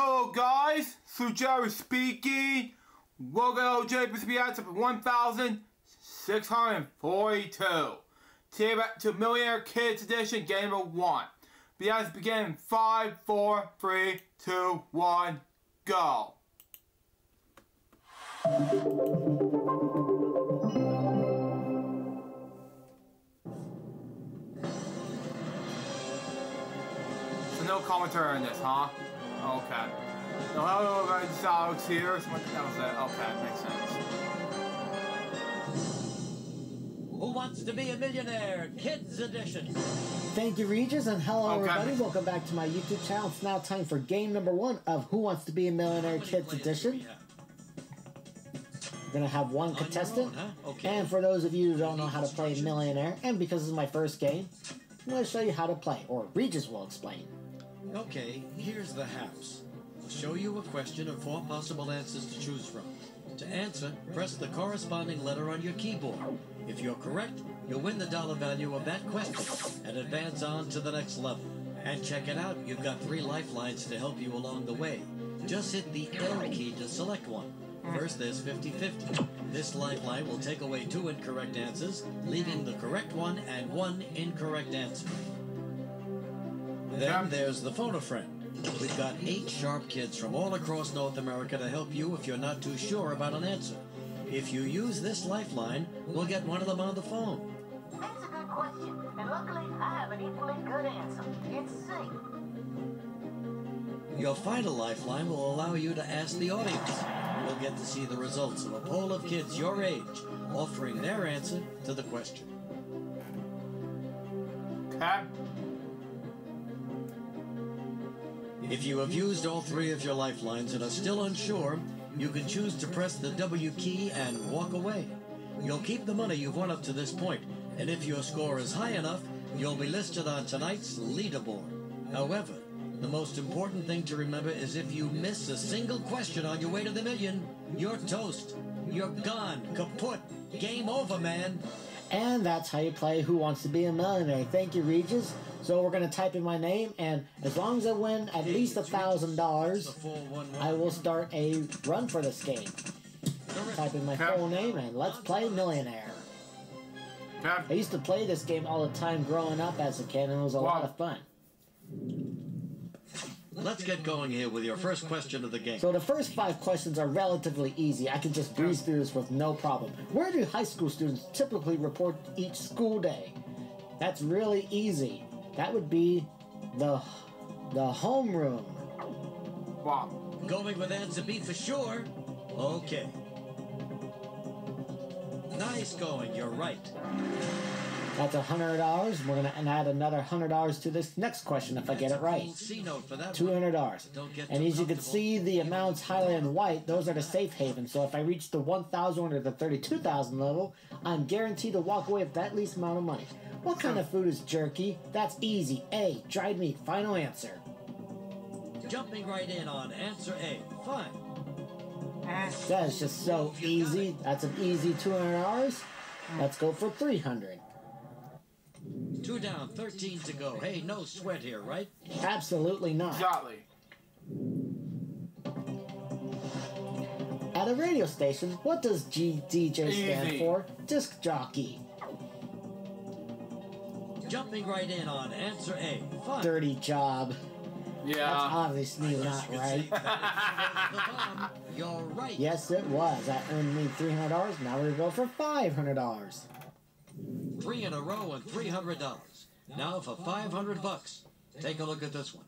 Hello guys, Sujari speaking. Welcome to JPSB answer 1642. Today back to Millionaire Kids Edition Game Number 1. The begin in 5, 4, 3, 2, 1, go. So no commentary on this, huh? Okay. So hello everybody, it's Alex here. Someone that was it. Okay, makes sense. Who wants to be a millionaire? Kids edition. Thank you, Regis, and hello, Okay. everybody. Welcome back to my YouTube channel. It's now time for game number one of Who Wants to Be a Millionaire Kids players do we Edition. have? We're going to have one your contestant. own, huh? Okay. And for those of you who don't know how to play Millionaire, and because this is my first game, I'm going to show you how to play, or Regis will explain. Okay, here's the house. I'll show you a question and four possible answers to choose from. To answer, press the corresponding letter on your keyboard. If you're correct, you'll win the dollar value of that question and advance on to the next level. And check it out, you've got three lifelines to help you along the way. Just hit the L key to select one. First, there's 50-50. This lifeline will take away two incorrect answers, leaving the correct one and one incorrect answer. Then there's the phone a friend. We've got eight sharp kids from all across North America to help you if you're not too sure about an answer. If you use this lifeline, we'll get one of them on the phone. That's a good question, and luckily I have an equally good answer. It's C. Your final lifeline will allow you to ask the audience. We'll get to see the results of a poll of kids your age offering their answer to the question. Okay. If you have used all three of your lifelines and are still unsure, you can choose to press the W key and walk away. You'll keep the money you've won up to this point, and if your score is high enough, you'll be listed on tonight's leaderboard. However, the most important thing to remember is if you miss a single question on your way to the million, you're toast. You're gone. Kaput. Game over, man. And that's how you play Who Wants to Be a Millionaire. Thank you, Regis. So we're going to type in my name, and as long as I win at least a thousand dollars, I will start a run for this game. Type in my full name and let's play Millionaire. I used to play this game all the time growing up as a kid, and it was a lot of fun. Let's get going here with your first question of the game. So the first five questions are relatively easy. I can just breeze through this with no problem. Where do high school students typically report each school day? That's really easy. That would be the the homeroom. Wow. Going with answer B for sure. Okay. Nice going, you're right. That's a hundred dollars. We're gonna add another hundred dollars to this next question if I get it right. Two hundred note for that Two one. hundred dollars. And as you can see, the amounts highlighted in white, those are the safe haven. So if I reach the one thousand or the thirty-two thousand level, I'm guaranteed to walk away with that least amount of money. What kind of food is jerky? That's easy. A. Dried meat. Final answer. Jumping right in on answer A. Fine. Ah. That is just so easy. That's an easy two hundred dollars. Let's go for three hundred. Two down, 13 to go. Hey, no sweat here, right? Absolutely not. Exactly. At a radio station, what does GDJ stand Easy. for? Disc jockey. Jumping right in on answer A. Fine. Dirty job. Yeah. That's obviously not right. You're right. Yes, it was. That earned me three hundred dollars. Now we're go for five hundred dollars. Three in a row and $300. Now for 500 bucks. Take a look at this one.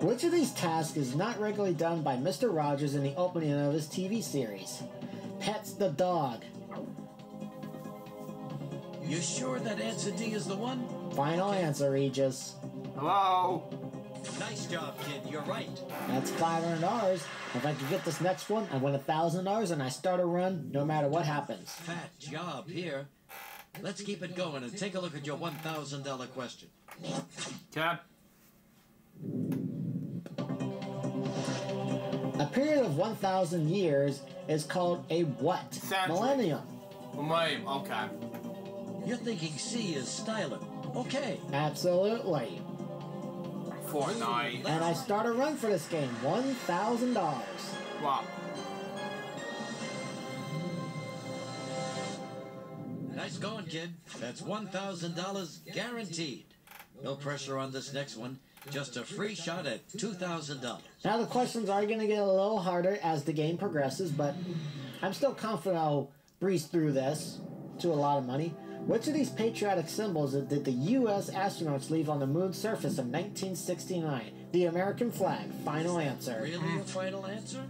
Which of these tasks is not regularly done by Mr. Rogers in the opening of his TV series? Pets the dog. You sure that answer D is the one? Final answer, Regis. Hello. Nice job, kid. You're right. That's five hundred dollars. If I could get this next one, I win a thousand dollars and I start a run no matter what happens. Fat job here. Let's keep it going and take a look at your $1,000 question. Okay. A period of one thousand years is called a what? Century. Millennium. Lame. Okay. You're thinking C is styling. Okay. Absolutely. Fortnite. And I start a run for this game. $1,000. Wow. Nice going, kid. That's $1,000 guaranteed. No pressure on this next one. Just a free shot at $2,000. Now the questions are going to get a little harder as the game progresses, but I'm still confident I'll breeze through this to a lot of money. Which of these patriotic symbols did the U.S. astronauts leave on the moon's surface in 1969? The American flag. Final answer. Really a final answer?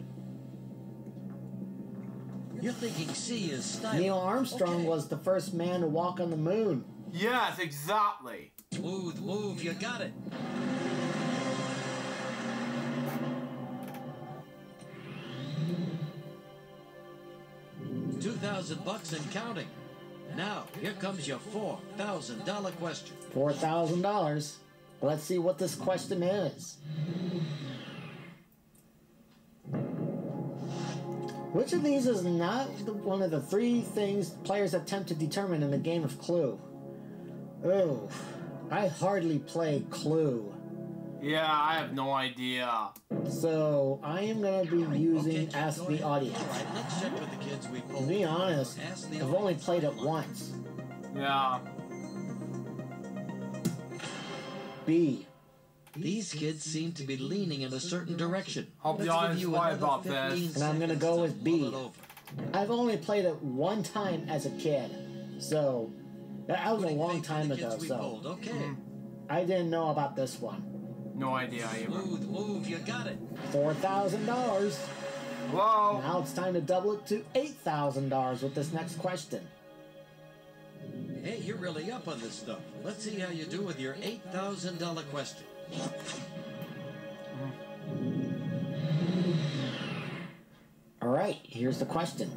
You're thinking C is style. Neil Armstrong Okay. was the first man to walk on the moon. Yes, exactly. Smooth move, you got it. Two thousand bucks and counting. Now, here comes your four thousand dollar question. $4,000. Let's see what this question is. Which of these is not one of the three things players attempt to determine in the game of Clue? Oh, I hardly play Clue. Yeah, I have no idea. So I am going to be using Okay, Ask the. Audience. All right, let's check with the kids we To be honest, the I've only played it once. Yeah. B. These kids seem to be leaning in a certain direction. Hope the Let's give audience you right another about this. And I'm gonna go with B. mull it over. I've only played it one time as a kid. So that was a What do you long time ago. we So pulled? Okay. Mm-hmm. I didn't know about this one. No idea either. Smooth move, you got it. $4,000. Hello? Now it's time to double it to $8,000 with this next question. Hey, you're really up on this stuff. Let's see how you do with your $8,000 question. All right, here's the question.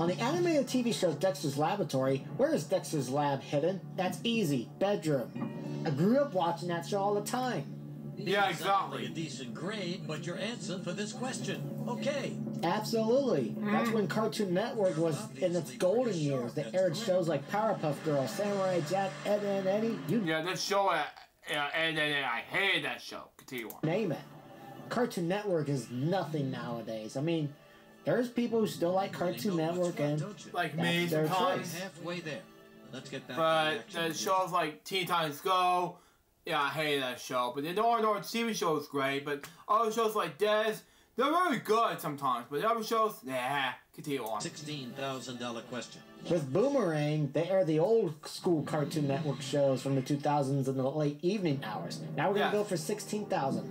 On the animated TV show Dexter's Laboratory, where is Dexter's lab hidden? That's easy. Bedroom. I grew up watching that show all the time. Yeah, It's not only exactly. A decent grade, but your answer for this question. Okay. Absolutely. That's when Cartoon Network was in its golden years. They aired shows like Powerpuff Girls, Samurai Jack, Ed, Edd n Eddy. You Yeah, this show, uh, uh, and then I hated that show. Continue on. name it. Cartoon Network is nothing nowadays. I mean, there's people who still like Cartoon You know what's Network, fun, and? Like That's me their sometimes. choice. halfway there. Let's get back But the the shows like Teen Titans Go, yeah, I hate that show. But the Northern North TV show is great. But other shows like Des, they're really good sometimes. But the other shows, nah, continue on. $16,000 question. with Boomerang, they air the old school Cartoon Network shows from the 2000s in the late evening hours. Now we're gonna Yes. go for 16,000.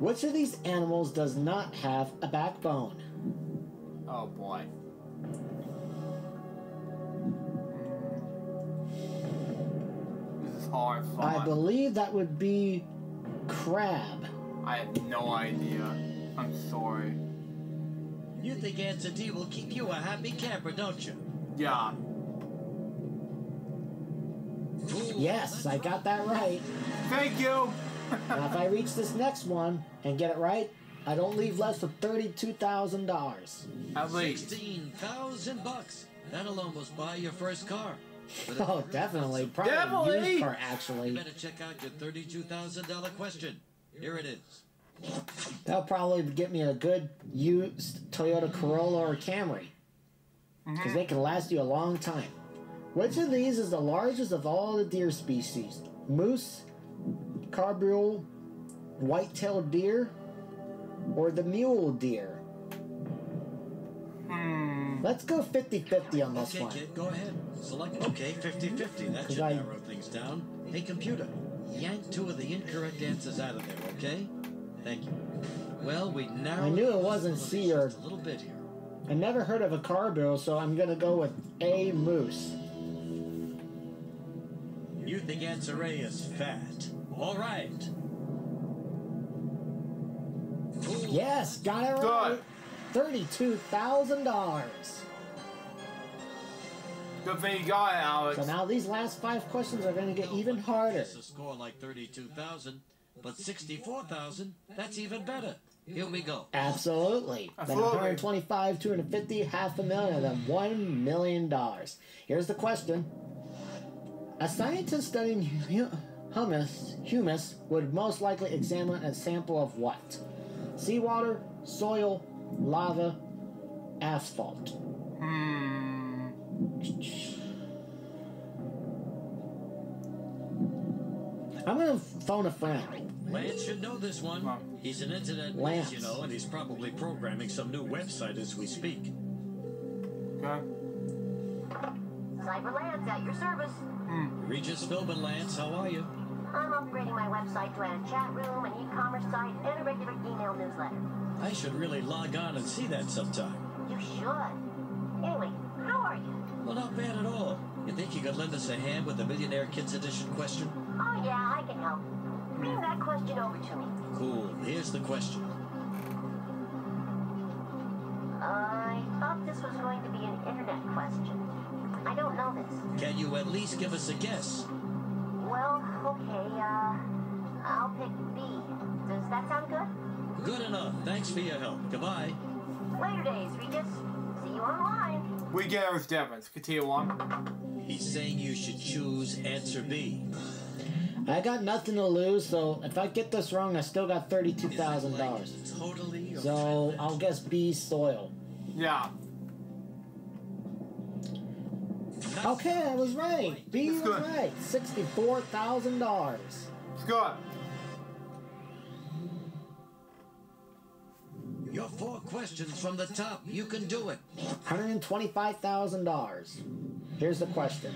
Which of these animals does not have a backbone? Oh boy. This is hard. I believe that would be crab. I have no idea. I'm sorry. You think answer D will keep you a happy camper, don't you? Yeah. Ooh, Yes, I got that right. Thank you. Now, if I reach this next one and get it right, I don't leave less with $32,000. At least. Sixteen thousand bucks. That alone will almost buy your first car. Oh, definitely. Probably a Definitely. used car, actually. You actually. better check out your thirty-two thousand dollar question. Here it is. That'll probably get me a good used Toyota Corolla or Camry. Mm-hmm. Because they can last you a long time. Which of these is the largest of all the deer species? Moose, caribou, white-tailed deer, or the mule deer? Hmm. Let's go 50-50 on this Okay, one. kid, go ahead. Select. Okay, 50-50. That Cause should I- narrow things down. Hey, computer, yank two of the incorrect answers out of there, okay? Thank you. Well, we narrowed I knew it wasn't possibilities C or- just a little bit here. I never heard of a caribou, so I'm gonna go with a moose. You think answer A is fat? All right. Yes, got it right. Thirty-two thousand dollars. Good thing you got it, Alex. So now these last five questions are going to get even harder. It's a score like 32,000, but 64,000, that's even better. Here we go. Absolutely. Then 125, 250, half a million, then one million dollars. Here's the question. A scientist studying humus, humus would most likely examine a sample of what? Seawater, soil, lava, asphalt. Hmm. I'm gonna phone a friend. Lance should know this one. He's an internet Lance. you know, and he's probably programming some new website as we speak. Okay. Cyber Lance at your service. Regis Philbin, Lance, how are you? Upgrading my website to add a chat room, an e-commerce site, and a regular email newsletter. I should really log on and see that sometime. You should. Anyway, how are you? Well, not bad at all. You think you could lend us a hand with the Millionaire Kids Edition question? Oh yeah, I can help. Bring that question over to me. Cool. Here's the question. I thought this was going to be an internet question. I don't know this. Can you at least give us a guess? Well, okay, uh, I'll pick B. Does that sound good? Good enough. Thanks for your help. Goodbye. Later days, Regis. See you online. We get those difference. Continue on. He's saying you should choose answer B. I got nothing to lose, so if I get this wrong, I still got thirty-two thousand dollars. Totally. So? I'll guess B soil. Yeah. Okay, I was right. B was good. right. Sixty-four thousand dollars. It's good. Your four questions from the top. You can do it. Hundred and twenty-five thousand dollars. Here's the question.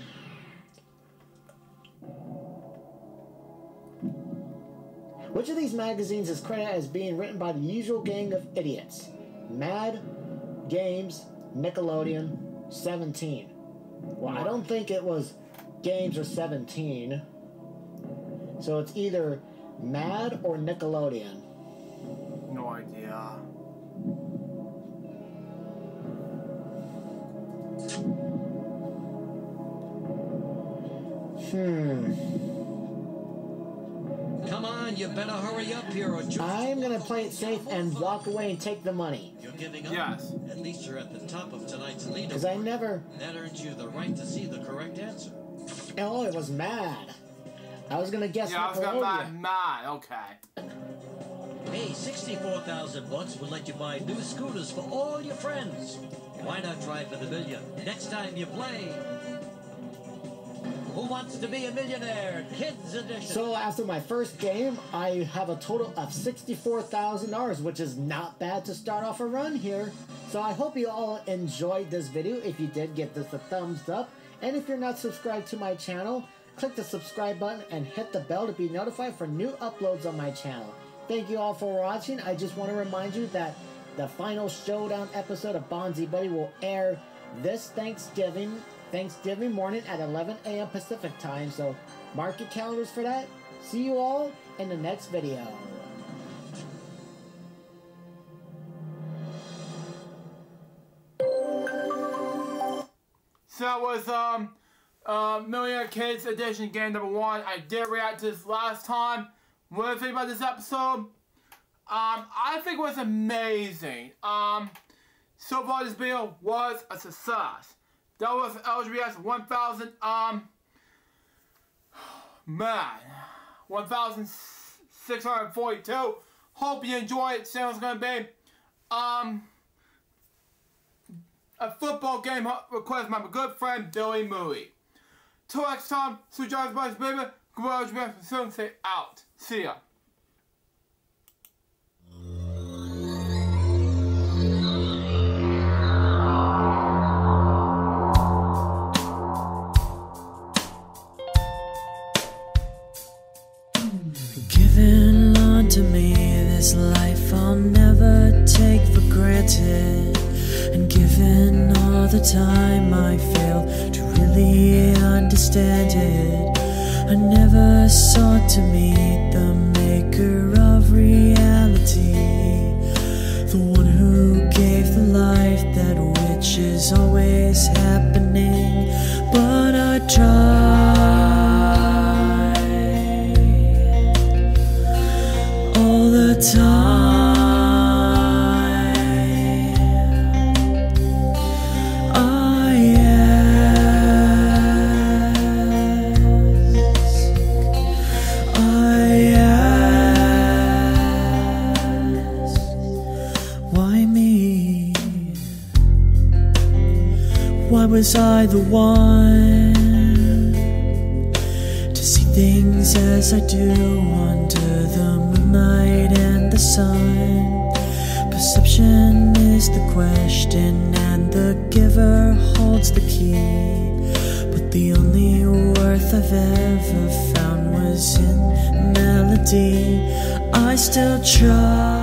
Which of these magazines is credited as being written by the usual gang of idiots? Mad, Games, Nickelodeon, 17. Well, I don't think it was Games or 17. So it's either Mad or Nickelodeon. No idea. Hmm. Come on, you better hurry up here or choose. I'm gonna play it safe and walk away and take the money. You're giving up? Yes. At least you're at the top of tonight's leaderboard. Because I never. That earns you the right to see the correct answer. Oh, it was mad. I was gonna guess Yeah, I was gonna Nickelodeon. mad, mad. Okay. Hey, 64,000 bucks will let you buy new scooters for all your friends. Why not try for the million next time you play? Who wants to be a millionaire? Kids edition. So after my first game, I have a total of sixty-four thousand dollars, which is not bad to start off a run here. So I hope you all enjoyed this video. If you did, give this a thumbs up. And if you're not subscribed to my channel, click the subscribe button and hit the bell to be notified for new uploads on my channel. Thank you all for watching. I just want to remind you that the final showdown episode of Bonzi Buddy will air this Thanksgiving Thanksgiving morning at 11 a.m. Pacific time. So mark your calendars for that. See you all in the next video. So that was um uh Millionaire Kids Edition game number one. I did react to this last time. What do you think about this episode? Um, I think it was amazing. Um, so far this video was a success. That was LGBS 1000, um, man, 1642. Hope you enjoy it. Channel's gonna be, um, a football game request by my good friend Billy Moody. Till next time, so John's Boys Baby, Garage Man soon say out. See ya. To meet the maker of reality. The one who gave the life that which is always happening. But I tried all the time. Was I the one to see things as I do under the moonlight and the sun? Perception is the question, and the giver holds the key. But the only worth I've ever found was in melody. I still try.